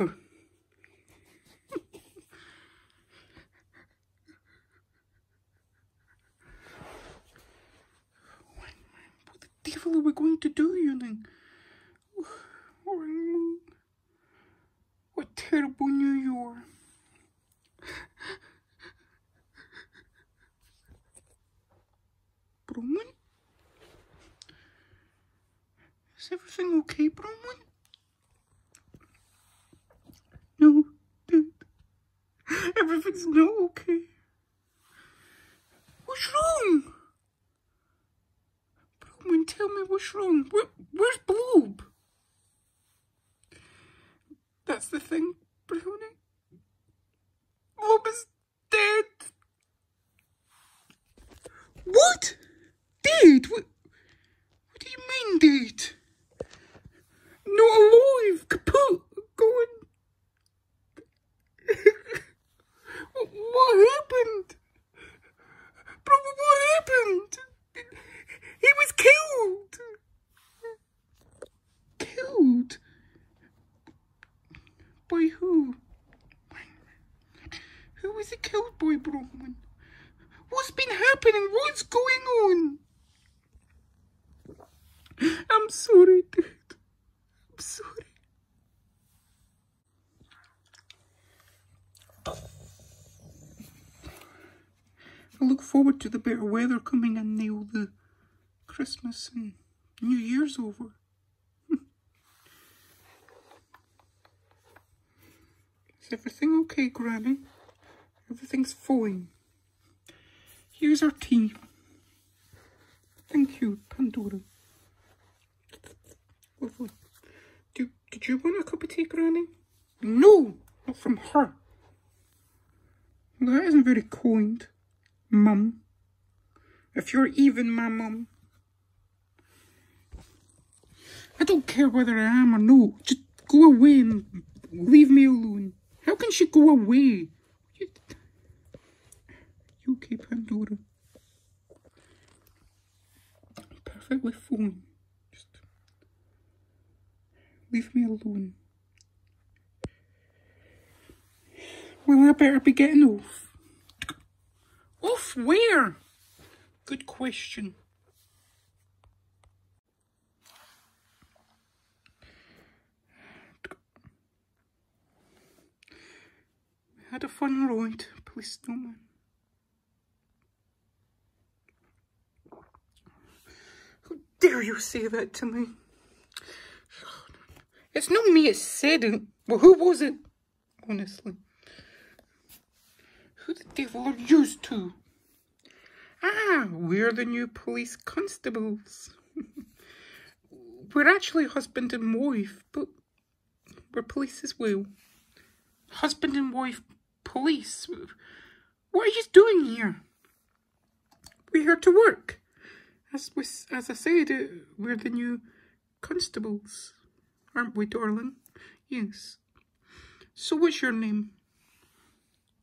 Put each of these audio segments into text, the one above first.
What the devil are we going to do, you then? What terrible New York. Bronwyn? Is everything okay, Bronwyn? No, dude. Everything's not okay. What's wrong? Bronwyn, tell me what's wrong. Where, where's Blob? That's the thing, Brownie. Blob is dead. What? Dead? What, what do you mean dead? Not alive, kaput, what, what happened? Bro, what happened? He was killed. By who? Who was it killed by, Bronwyn? What's been happening? What's going on? I'm sorry, dude. I'm sorry. I look forward to the better weather coming in now the Christmas and New Year's over. Everything okay, Granny? Everything's fine. Here's our tea. Thank you, Pandora. Lovely. Do, did you want a cup of tea, Granny? No, not from her. That isn't very kind, Mum. If you're even my mum. I don't care whether I am or no. Just go away and leave me alone. How can she go away? You, okay, Pandora? Perfectly fine. Just leave me alone. Well, I better be getting off. Off where? Good question. Had a fun ride, please snowman. How dare you say that to me? It's not me, it said it. Well, who was it? Honestly. Who the devil are used to? Ah, we're the new police constables. we're actually husband and wife, but we're police as well. Husband and wife police. What are you doing here? We're here to work. As, we, as I said, uh, we're the new constables. Aren't we, darling? Yes. So what's your name?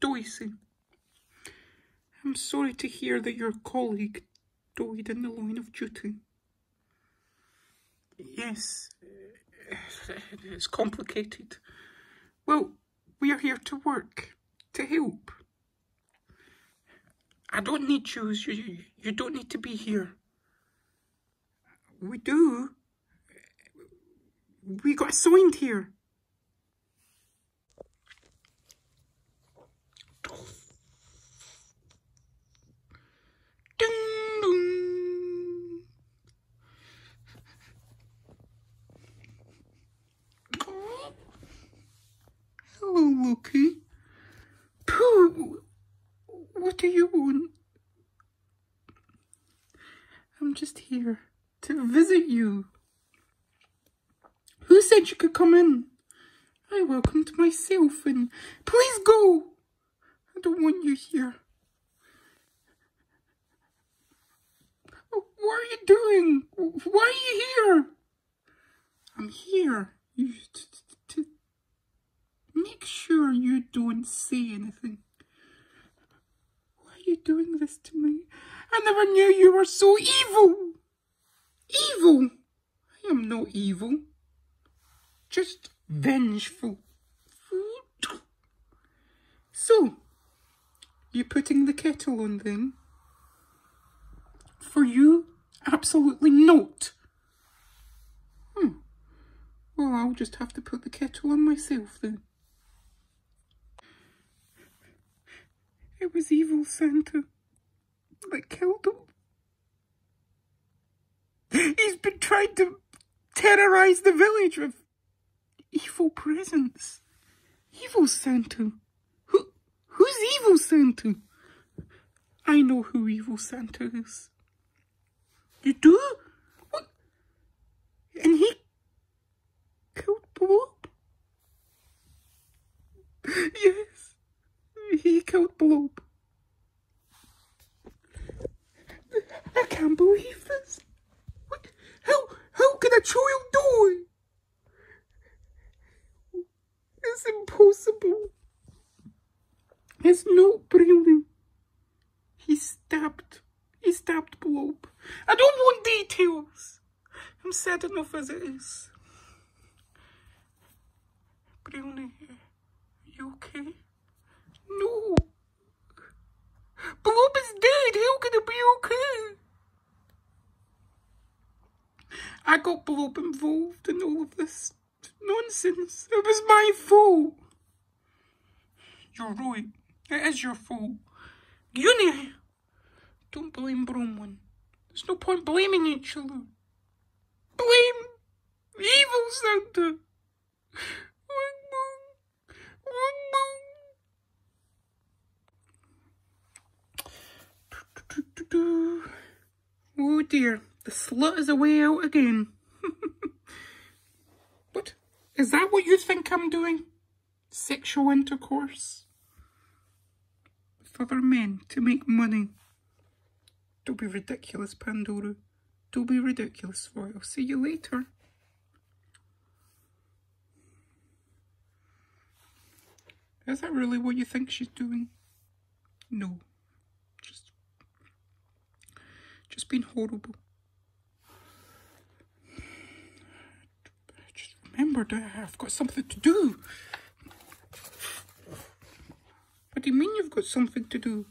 Doisy. I'm sorry to hear that your colleague died in the line of duty. Yes, it's complicated. Well, we are here to work, to help. I don't need you. You, you don't need to be here. We do. We got assigned here. Hello, Loki. What do you want? I'm just here to visit you. Who said you could come in? I welcomed myself and please go. I don't want you here. What are you doing? Why are you here? I'm here you, to, to make sure you don't say anything. You doing this to me? I never knew you were so evil. Evil? I am no evil. Just vengeful. So, you're putting the kettle on then? For you? Absolutely not. Hmm. Well, I'll just have to put the kettle on myself then. It was evil Santa that killed him. He's been trying to terrorize the village with evil presents. Evil Santa. Who, who's evil Santa? I know who evil Santa is. You do? What? And he killed Blob? Yes, he killed Blob. I can't believe this. What? How, how can a child die? It's impossible. It's not Brownie. He stabbed. He stabbed Blob. I don't want details. I'm sad enough as it is. Brownie, you okay? No. Blob is dead. How can it be okay? I got Blob involved in all of this nonsense. It was my fault. You're right. It is your fault. Uni, don't blame Bronwyn. There's no point blaming each other. Blame evil Santa. Oh dear, the slut is away out again. what? Is that what you think I'm doing? Sexual intercourse? With other men to make money? Don't be ridiculous, Pandora. Don't be ridiculous, boy. I'll see you later. Is that really what you think she's doing? No. Just, just being horrible. Just remembered I've got something to do. What do you mean you've got something to do?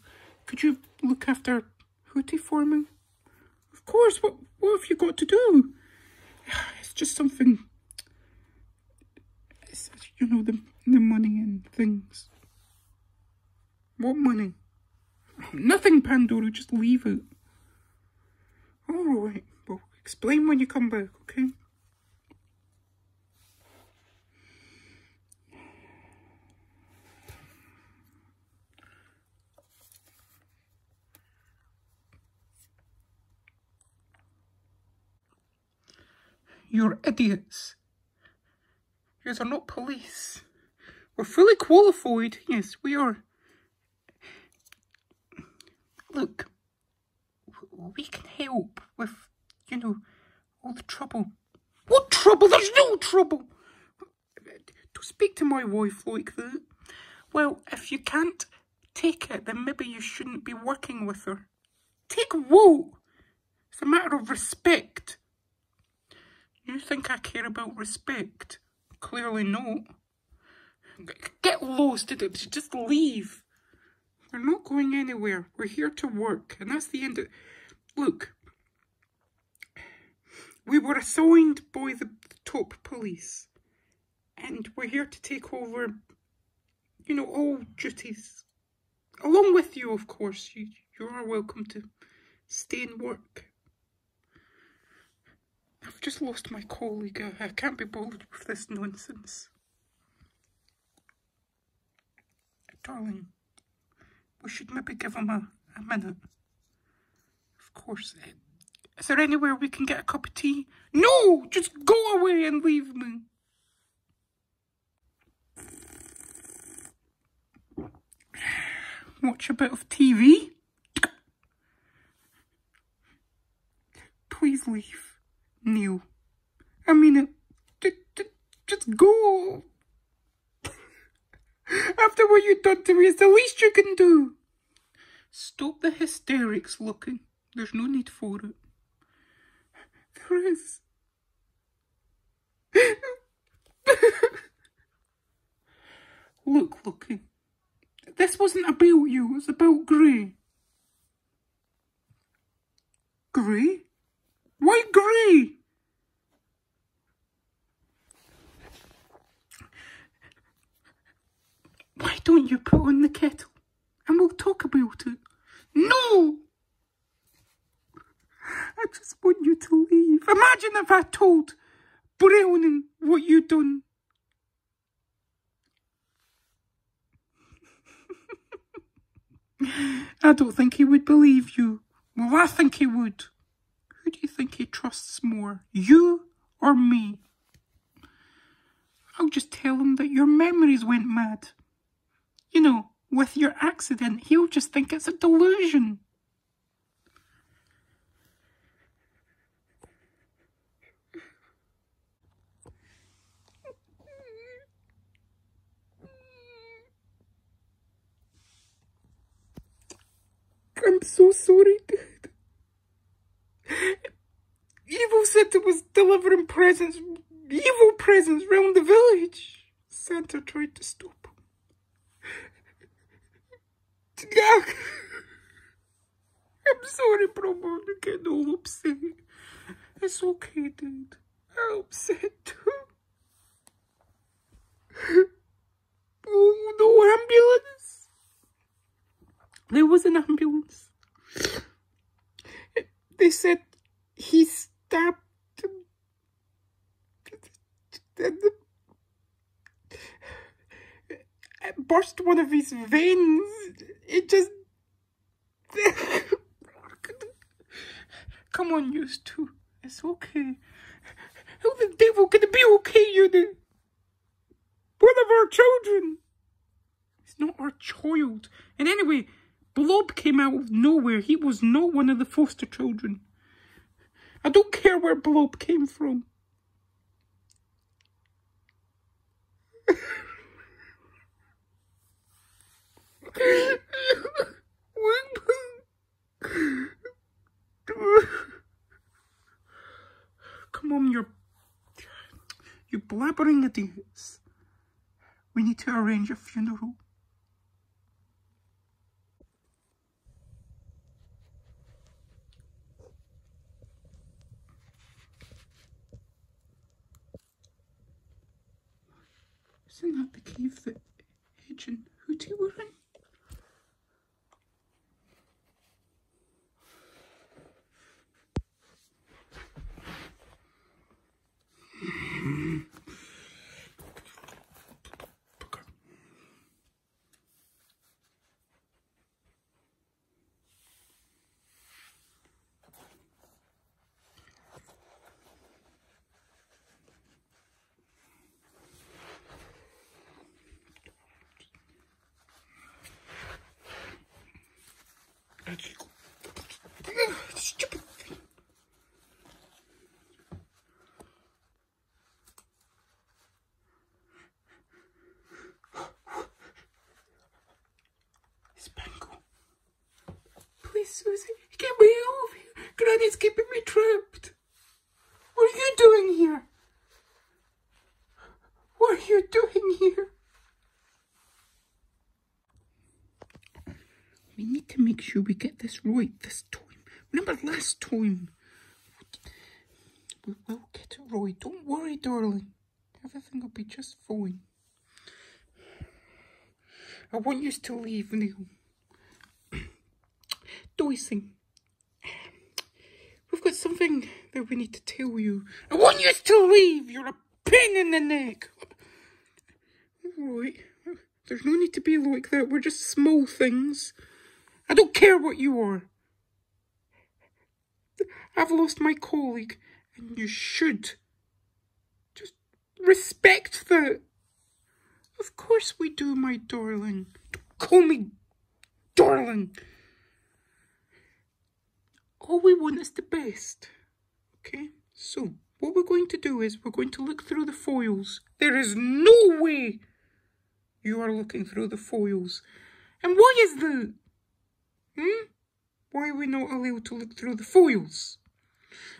Could you look after Hootie for me? Of course, what, what have you got to do? It's just something, it's, you know, the, the money and things. What money? Nothing, Pandora, just leave it. Alright, well, explain when you come back, okay? You're idiots. You are not police. We're fully qualified. Yes, we are. Look, we can help with, you know, all the trouble. What trouble? There's no trouble. Don't speak to my wife like that. Well, if you can't take it, then maybe you shouldn't be working with her. Take what? It's a matter of respect. You think I care about respect? Clearly not. Get lost, just leave. We're not going anywhere. We're here to work, and that's the end of... It. Look, we were assigned by the top police, and we're here to take over, you know, all duties. Along with you, of course. You, you are welcome to stay and work. Just lost my colleague. I can't be bothered with this nonsense. Darling, we should maybe give him a, a minute. Of course. Eh, is there anywhere we can get a cup of tea? No! Just go away and leave me. Watch a bit of TV. Please leave. Neil. I mean, uh, just, just, just go. After what you've done to me, it's the least you can do. Stop the hysterics looking. There's no need for it. There is. okay? This wasn't about you, it was about Gray. Gray? Why Gray? Why don't you put on the kettle and we'll talk about it? No! I just want you to leave. Imagine if I told Browning what you done. I don't think he would believe you. Well, I think he would. Who do you think he trusts more, you or me? I'll just tell him that your memories went mad. You know, with your accident, he'll just think it's a delusion. I'm so sorry, Dad. Evil it was delivering presents, evil presents round the village. Santa tried to stop I'm sorry, Promo, to get all upset. It's okay, dude. I'm upset too. Oh, no ambulance. There was an ambulance. They said he stabbed him. And it burst one of his veins. It just. Come on, you two. It's okay. How the devil can it be okay, you know? One of our children. It's not our child. And anyway, Blob came out of nowhere. He was not one of the foster children. I don't care where Blob came from. Come on, you're you're blabbering idiots. We need to arrange a funeral. Isn't that the cave that Edge and Hootie were in? Stupid thing. Spangle. Please, Susie, get me out of here. Granny's keeping me trapped. What are you doing here? What are you doing here? We need to make sure we get this right this time. Remember last time? We will get it right. Don't worry, darling. Everything will be just fine. I want you to leave now. Dicing. We've got something that we need to tell you. I want you to leave. You're a pain in the neck. Right. There's no need to be like that. We're just small things. I don't care what you are. I've lost my colleague, and you should just respect that. Of course we do, my darling. Don't call me darling. All we want is the best. Okay? So, what we're going to do is we're going to look through the foils. There is no way you are looking through the foils. And why is that? Hmm? Why are we not allowed to look through the foils?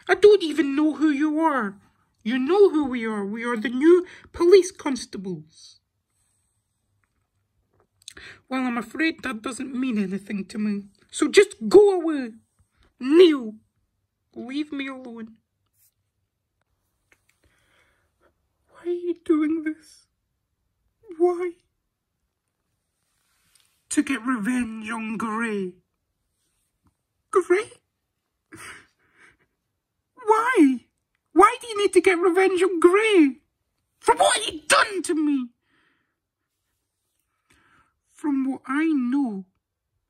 I don't even know who you are. You know who we are. We are the new police constables. Well, I'm afraid that doesn't mean anything to me. So just go away. Neil, leave me alone. Why are you doing this? Why? To get revenge on Gray. Gray? Why? Why do you need to get revenge on Gray? For what he done to me? From what I know,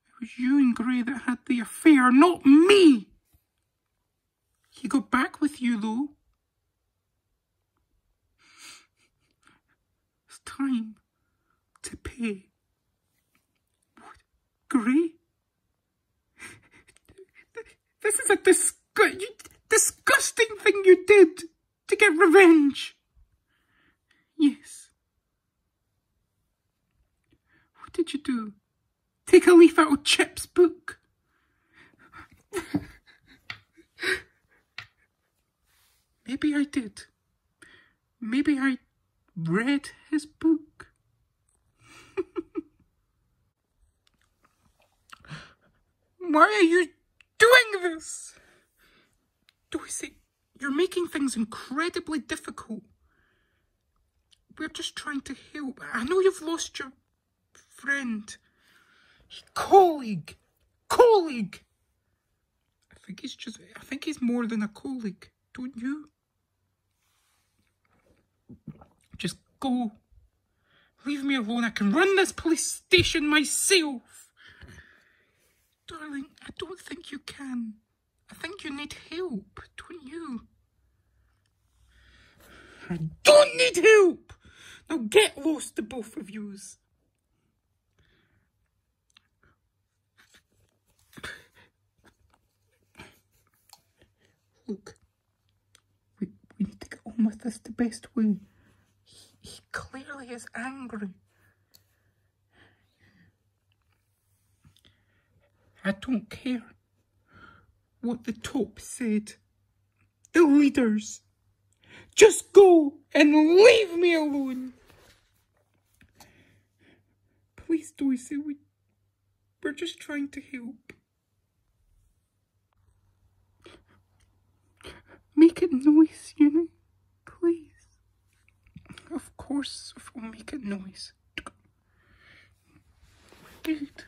it was you and Gray that had the affair, not me. He got back with you, though. It's time to pay. What? Gray? Is a disgu disgusting thing you did to get revenge. Yes. What did you do? Take a leaf out of Chip's book? Maybe I did. Maybe I read his book. Why are you doing this? Dorsey, you're making things incredibly difficult. We're just trying to help. I know you've lost your friend, colleague, colleague. I think he's just, I think he's more than a colleague, don't you? Just go. Leave me alone. I can run this police station myself. Darling, I don't think you can. I think you need help, don't you? I don't need help! Now get lost, the both of yous. Look, we, we need to get on with this the best way. He, he clearly is angry. I don't care what the top said. The leaders. Just go and leave me alone. Please, Dorsey, we, we're just trying to help. Make it noise, you know, please. Of course, if we'll make it noise. Good.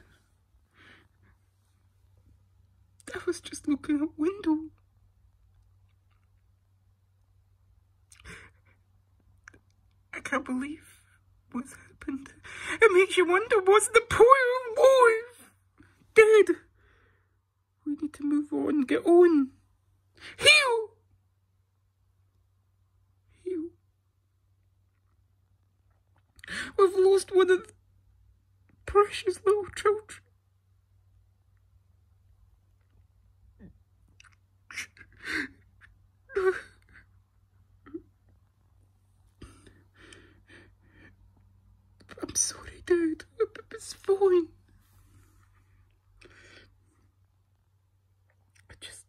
I was just looking out window. I can't believe what's happened. It makes you wonder what's the poor boy dead. We need to move on, get on. Heal! Heal. We've lost one of the precious little children. I'm sorry, Dad. It's fine. I just.